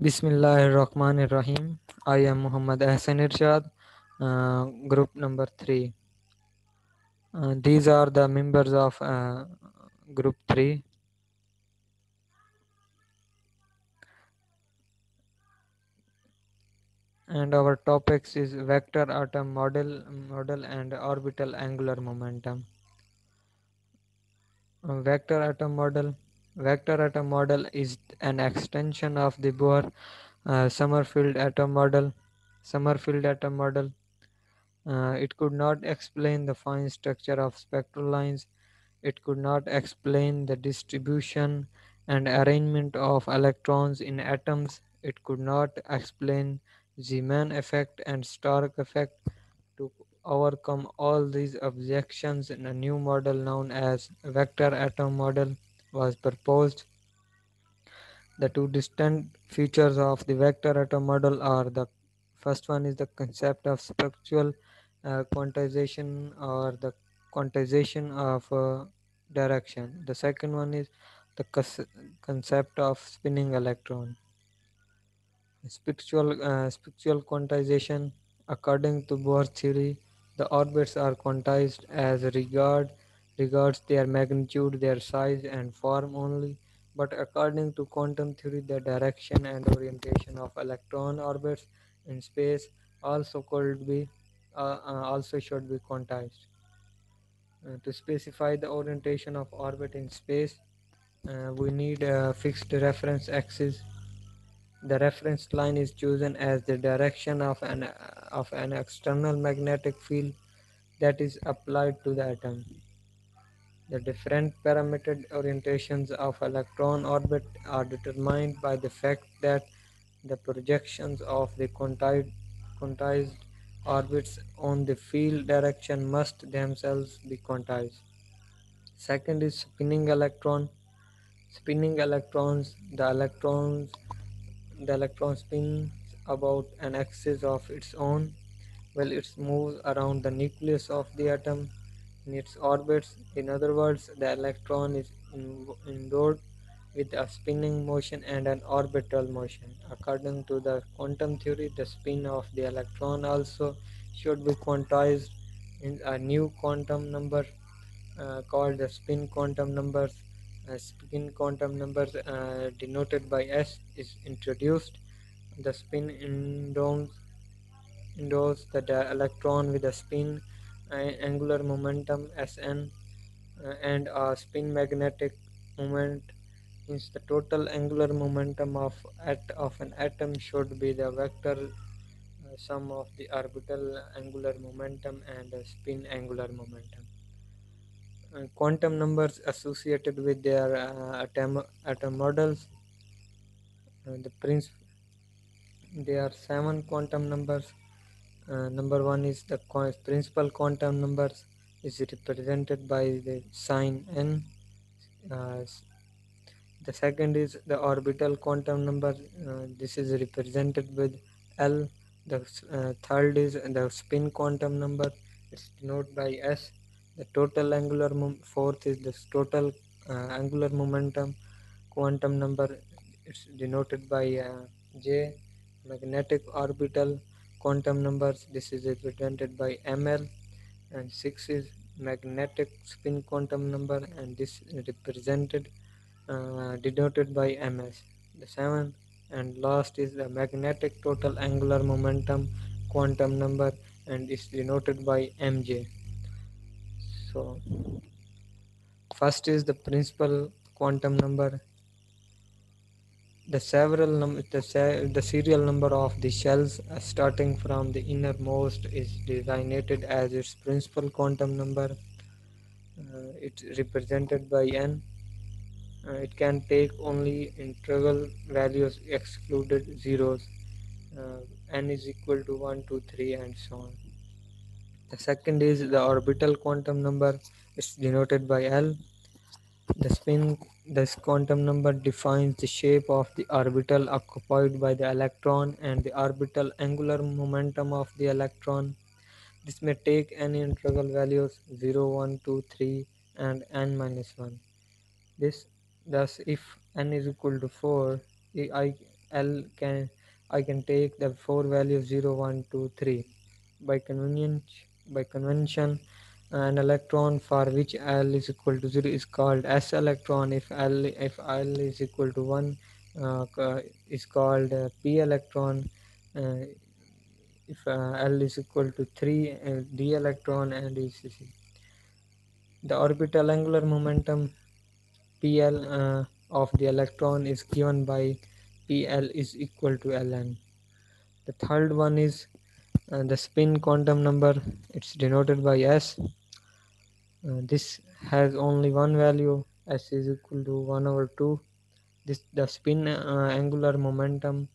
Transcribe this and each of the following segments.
Bismillahirrahmanirrahim. I am Muhammad Ahsan Irshad, uh, group number 3. Uh, these are the members of uh, group 3. And our topics is vector atom model, model and orbital angular momentum. Uh, vector atom model. Vector atom model is an extension of the Bohr uh, Sommerfeld atom model. Sommerfeld atom model. Uh, it could not explain the fine structure of spectral lines. It could not explain the distribution and arrangement of electrons in atoms. It could not explain Zeeman effect and Stark effect. To overcome all these objections, in a new model known as vector atom model was proposed. The two distinct features of the vector atom model are the first one is the concept of spectral uh, quantization or the quantization of uh, direction. The second one is the concept of spinning electron. Spectral, uh, spectral quantization, according to Bohr theory, the orbits are quantized as regard regards their magnitude, their size, and form only. But according to quantum theory, the direction and orientation of electron orbits in space also could be uh, uh, also should be quantized. Uh, to specify the orientation of orbit in space, uh, we need a fixed reference axis. The reference line is chosen as the direction of an of an external magnetic field that is applied to the atom. The different parametered orientations of electron orbit are determined by the fact that the projections of the quantized, orbits on the field direction must themselves be quantized. Second is spinning electron. Spinning electrons, the electrons, the electron spins about an axis of its own while it moves around the nucleus of the atom in its orbits. In other words, the electron is endowed with a spinning motion and an orbital motion. According to the quantum theory, the spin of the electron also should be quantized in a new quantum number uh, called the spin quantum numbers. Uh, spin quantum numbers uh, denoted by S is introduced. The spin endows, endows the electron with a spin angular momentum Sn uh, and a spin magnetic moment means the total angular momentum of at of an atom should be the vector uh, sum of the orbital angular momentum and spin angular momentum. Uh, quantum numbers associated with their uh, atom atom models. Uh, the prince there are seven quantum numbers uh, number one is the principal quantum numbers is represented by the sign n. Uh, the second is the orbital quantum number. Uh, this is represented with L. The uh, third is the spin quantum number. It's denoted by S. The total angular fourth is the total uh, angular momentum quantum number. It's denoted by J. Magnetic orbital quantum numbers this is represented by ml and 6 is magnetic spin quantum number and this is represented uh, denoted by ms the 7 and last is the magnetic total angular momentum quantum number and is denoted by mj so first is the principal quantum number the several num- the, se- the serial number of the shells uh, starting from the innermost is designated as its principal quantum number. Uh, it's represented by n. Uh, it can take only integral values excluded zeros. Uh, n is equal to 1 2 3 and so on. The second is the orbital quantum number. It's denoted by l the spin this quantum number defines the shape of the orbital occupied by the electron and the orbital angular momentum of the electron. This may take any integral values 0, 1, 2, 3 and n minus 1. This thus if n is equal to 4, I L can I can take the four values 0, 1, 2, 3. By convenience, by convention, an electron for which L is equal to 0 is called S electron. If L if L is equal to 1 uh, is called uh, P electron. Uh, if uh, L is equal to 3 uh, D electron and etc. The orbital angular momentum PL uh, of the electron is given by PL is equal to Ln. The third one is uh, the spin quantum number. It's denoted by S. Uh, this has only one value. S is equal to 1 over 2. This the spin uh, angular momentum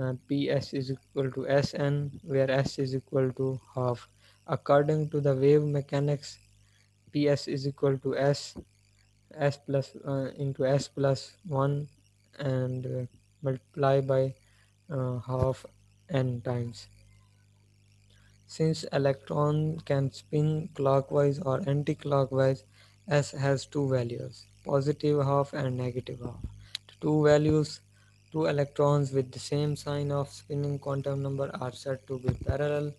uh, ps is equal to sn where s is equal to half according to the wave mechanics ps is equal to s s plus uh, into s plus 1 and uh, multiply by uh, half n times since electron can spin clockwise or anti-clockwise s has two values positive half and negative half. Two values two electrons with the same sign of spinning quantum number are said to be parallel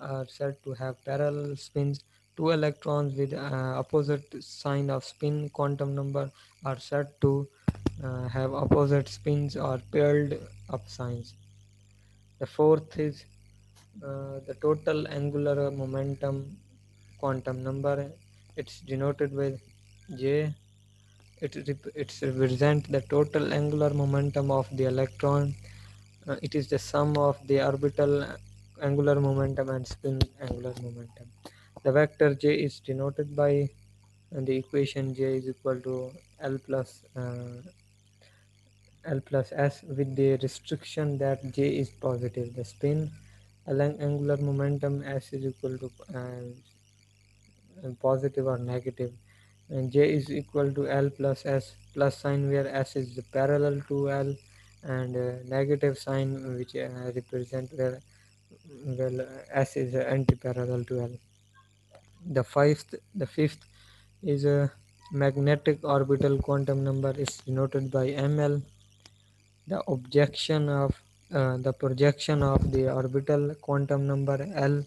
are said to have parallel spins. Two electrons with uh, opposite sign of spin quantum number are said to uh, have opposite spins or paired up signs. The fourth is uh, the total angular momentum quantum number it's denoted with j. It rep- it represents the total angular momentum of the electron. Uh, it is the sum of the orbital angular momentum and spin angular momentum. The vector j is denoted by uh, the equation j is equal to l plus uh, l plus s with the restriction that j is positive the spin along angular momentum s is equal to uh, positive or negative. And j is equal to l plus s plus sign where s is parallel to l and uh, negative sign which uh, represent where well s is uh, anti-parallel to l. The fifth the fifth is a magnetic orbital quantum number is denoted by ml the objection of uh, the projection of the orbital quantum number l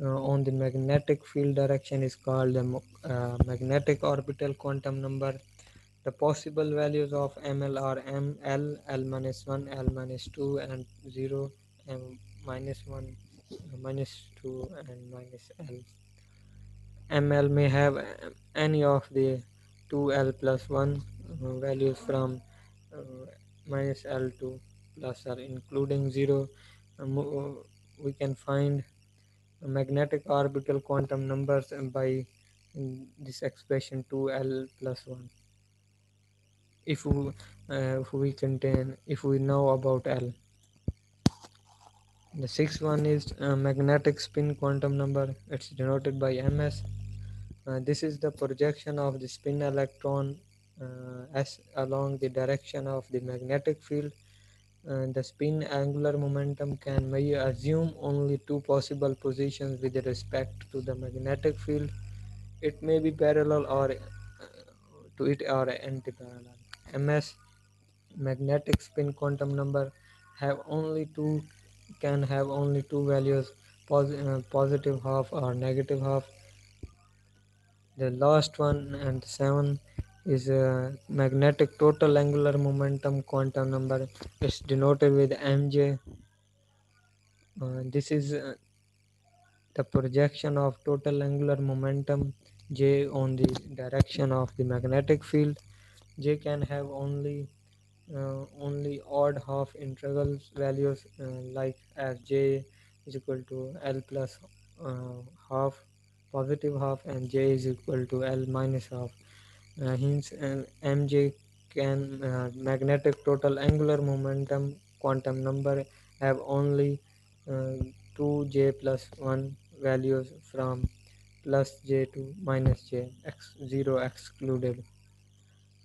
uh, on the magnetic field direction is called the uh, magnetic orbital quantum number. The possible values of ml are m l l minus 1 l minus 2 and 0 m minus 1 minus 2 and minus l. Ml may have any of the 2l plus 1 uh, values from uh, minus l to plus or including 0 um, we can find magnetic orbital quantum numbers by this expression 2l plus 1 if we, uh, if we contain if we know about l. The sixth one is uh, magnetic spin quantum number. It's denoted by ms uh, this is the projection of the spin electron uh, as along the direction of the magnetic field uh, the spin angular momentum can may assume only two possible positions with respect to the magnetic field. It may be parallel or uh, to it or anti-parallel. Ms magnetic spin quantum number have only two can have only two values pos uh, positive half or negative half. The last one and seven is a magnetic total angular momentum quantum number. It's denoted with mj. Uh, this is uh, the projection of total angular momentum j on the direction of the magnetic field. J can have only uh, only odd half integrals values uh, like as j is equal to l plus uh, half positive half and j is equal to l minus half uh, hence uh, mj can uh, magnetic total angular momentum quantum number have only uh, 2j plus 1 values from plus j to minus j x 0 excluded.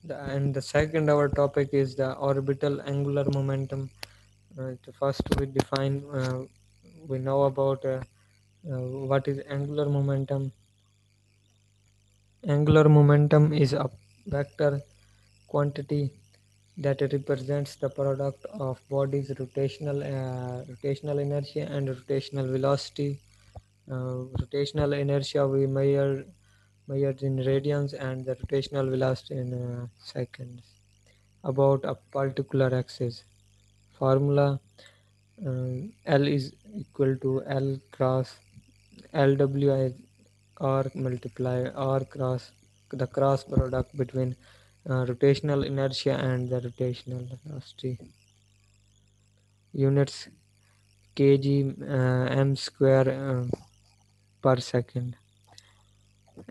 The, and the second our topic is the orbital angular momentum. Uh, first we define uh, we know about uh, uh, what is angular momentum angular momentum is a vector quantity that represents the product of body's rotational uh, rotational inertia and rotational velocity. Uh, rotational inertia we measure measured in radians and the rotational velocity in uh, seconds. About a particular axis. Formula uh, L is equal to L cross LW is R multiply R cross the cross product between uh, rotational inertia and the rotational velocity. Units kg uh, m square uh, per second.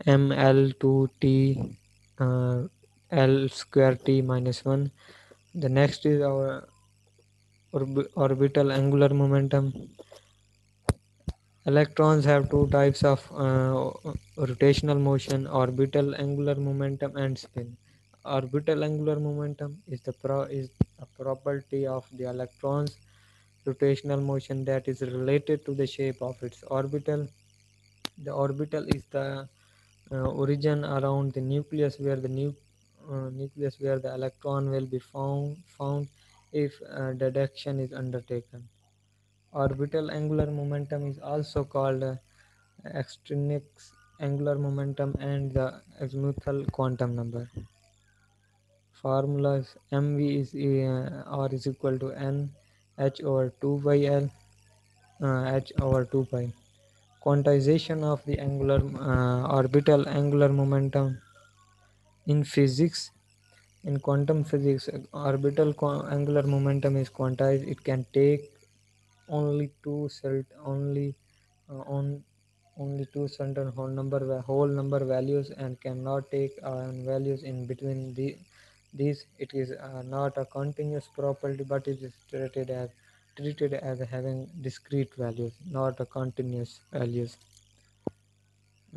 Ml 2 t uh, l square t minus 1 the next is our orb- orbital angular momentum electrons have two types of uh, rotational motion orbital angular momentum and spin. Orbital angular momentum is the pro is a property of the electrons rotational motion that is related to the shape of its orbital. The orbital is the uh, origin around the nucleus where the uh, nucleus where the electron will be found found if uh, deduction is undertaken orbital angular momentum is also called uh, extrinsic angular momentum and the azimuthal quantum number. Formulas mv is uh, r is equal to n h over 2 by l uh, h over 2 pi. Quantization of the angular uh, orbital angular momentum in physics in quantum physics orbital angular momentum is quantized. It can take only two cert only uh, on only two certain whole number whole number values and cannot take uh, values in between the these. It is uh, not a continuous property but it is treated as treated as having discrete values not a continuous values.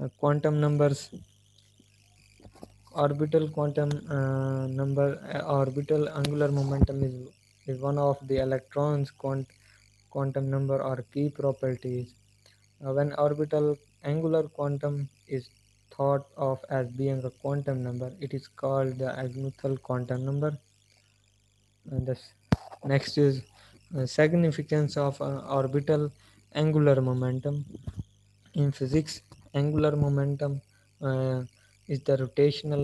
Uh, quantum numbers orbital quantum uh, number uh, orbital angular momentum is, is one of the electrons quant, quantum number or key properties. Uh, when orbital angular quantum is thought of as being a quantum number it is called the azimuthal quantum number. And the next is uh, significance of uh, orbital angular momentum. In physics angular momentum uh, is the rotational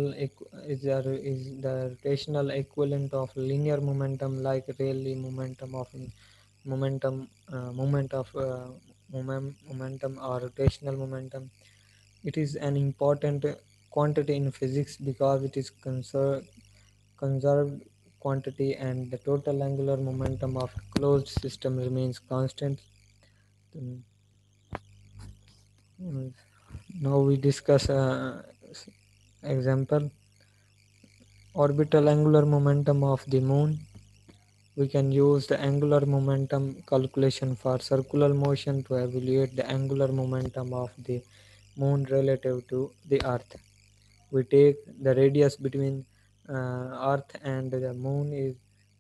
is the, is the rotational equivalent of linear momentum like Rayleigh momentum of momentum uh, moment of uh, moment, momentum or rotational momentum. It is an important quantity in physics because it is conser- conserved quantity and the total angular momentum of closed system remains constant. Now we discuss uh, example. Orbital angular momentum of the moon we can use the angular momentum calculation for circular motion to evaluate the angular momentum of the moon relative to the earth. We take the radius between uh, earth and the moon is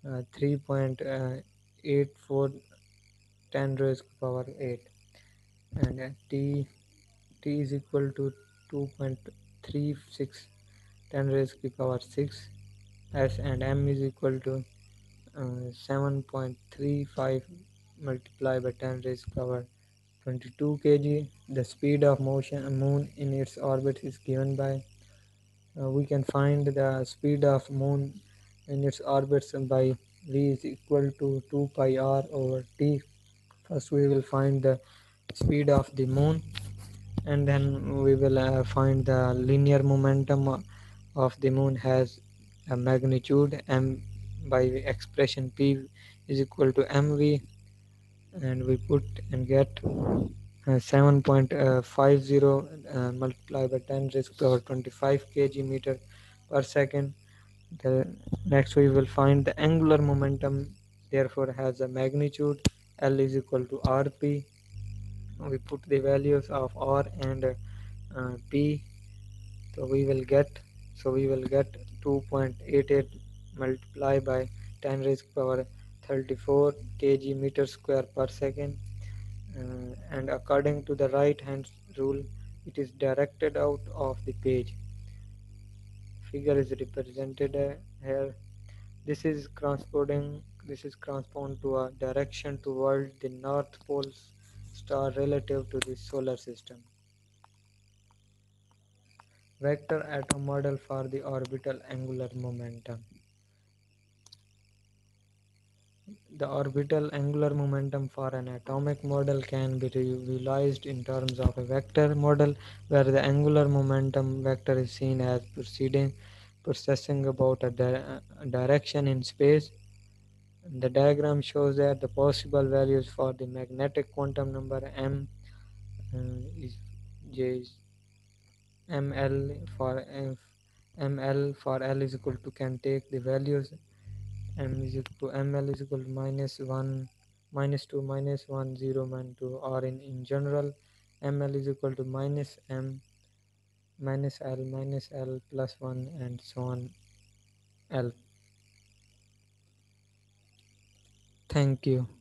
uh, 3.84 10 raised to power 8 and uh, t t is equal to 2.36 10 raised to power 6 s and m is equal to uh, 7.35 multiplied by 10 raised power 22 kg. The speed of motion moon in its orbit is given by uh, we can find the speed of moon in its orbits by v is equal to 2 pi r over t. First we will find the speed of the moon and then we will uh, find the linear momentum of the moon has a magnitude m by the expression p is equal to mv and we put and get uh, 7.50 uh, multiplied by 10 raised to power 25 kg meter per second. The next we will find the angular momentum therefore has a magnitude l is equal to rp we put the values of r and uh, p. So we will get so we will get 2.88 multiplied by 10 raised power 34 kg meter square per second uh, and according to the right hand rule it is directed out of the page figure is represented uh, here This is corresponding this is correspond to a direction toward the North Pole star relative to the solar system. Vector atom model for the orbital angular momentum. The orbital angular momentum for an atomic model can be visualized in terms of a vector model where the angular momentum vector is seen as proceeding precessing about a, di direction in space. The diagram shows that the possible values for the magnetic quantum number m uh, is j is ml for f ml for l is equal to can take the values m is equal to ml is equal to minus 1 minus 2 minus 1 0 minus 2 or in in general. Ml is equal to minus m minus l minus l plus 1 and so on l. Thank you